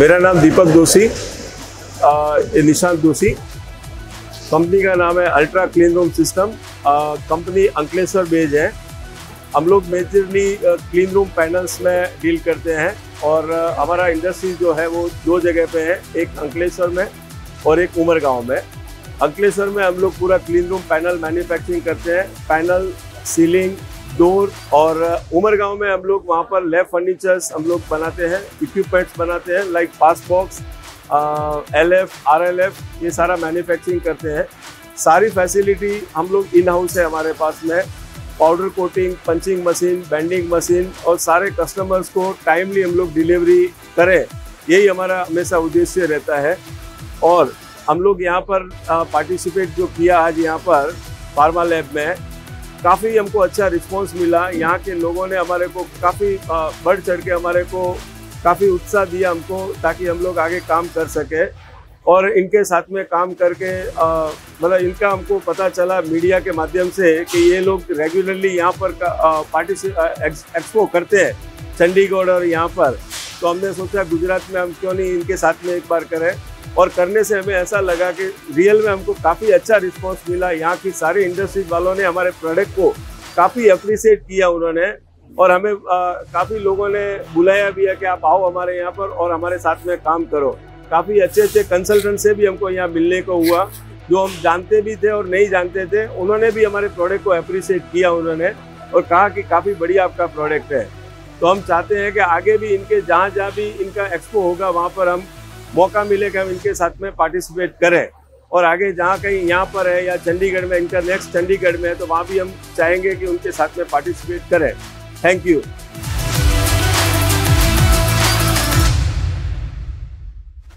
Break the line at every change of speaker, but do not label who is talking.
मेरा नाम दीपक दोषी निशांत दोषी कंपनी का नाम है ultra clean room system. Company Ankleshwar based है। हम लोग मेजरली क्लीन रूम पैनल्स में डील करते हैं और हमारा इंडस्ट्री जो है वो दो जगह पे है, एक अंकलेश्वर में और एक उमर गाँव में। अंकलेश्वर में हम लोग पूरा क्लीन रूम पैनल मैन्युफैक्चरिंग करते हैं। पैनल, सीलिंग डोर और उमर गाँव में हम लोग वहाँ पर लैब फर्नीचर्स हम लोग बनाते हैं इक्विपमेंट्स बनाते हैं like pass box L F R L F ये सारा मैन्युफैक्चरिंग करते हैं। सारी फैसिलिटी हम लोग इन हाउस है हमारे पास में। Powder coating punching machine bending machine और सारे कस्टमर्स को टाइमली हम लोग डिलीवरी करें। यही हमारा हमेशा उद्देश्य रहता है। और हम लोग यहाँ पर पार्टिसिपेट जो किया आज यहाँ पर फार्मा लैब में काफ़ी हमको अच्छा रिस्पांस मिला। यहाँ के लोगों ने हमारे को काफ़ी बढ़ चढ़ के हमारे को काफ़ी उत्साह दिया हमको, ताकि हम लोग आगे काम कर सके। और इनके साथ में काम करके मतलब इनका हमको पता चला मीडिया के माध्यम से कि ये लोग रेगुलरली यहाँ पर पार्टिसिप एक्सपो करते हैं, चंडीगढ़ और यहाँ पर। तो हमने सोचा गुजरात में हम क्यों नहीं इनके साथ में एक बार करें। और करने से हमें ऐसा लगा कि रियल में हमको काफ़ी अच्छा रिस्पांस मिला। यहाँ की सारी इंडस्ट्रीज़ वालों ने हमारे प्रोडक्ट को काफ़ी अप्रिसिएट किया उन्होंने और हमें काफ़ी लोगों ने बुलाया भी है कि आप आओ हमारे यहाँ पर और हमारे साथ में काम करो। काफ़ी अच्छे अच्छे कंसल्टेंट से भी हमको यहाँ मिलने को हुआ, जो हम जानते भी थे और नहीं जानते थे, उन्होंने भी हमारे प्रोडक्ट को अप्रिसिएट किया उन्होंने और कहा कि काफ़ी बढ़िया आपका प्रोडक्ट है। तो हम चाहते हैं कि आगे भी इनके जहाँ जहाँ भी इनका एक्सपो होगा, वहाँ पर हम मौका मिले कि हम इनके साथ में पार्टिसिपेट करें। और आगे जहाँ कहीं यहाँ पर है या चंडीगढ़ में, इनका नेक्स्ट चंडीगढ़ में है तो वहाँ भी हम चाहेंगे कि उनके साथ में पार्टिसिपेट करें। Thank you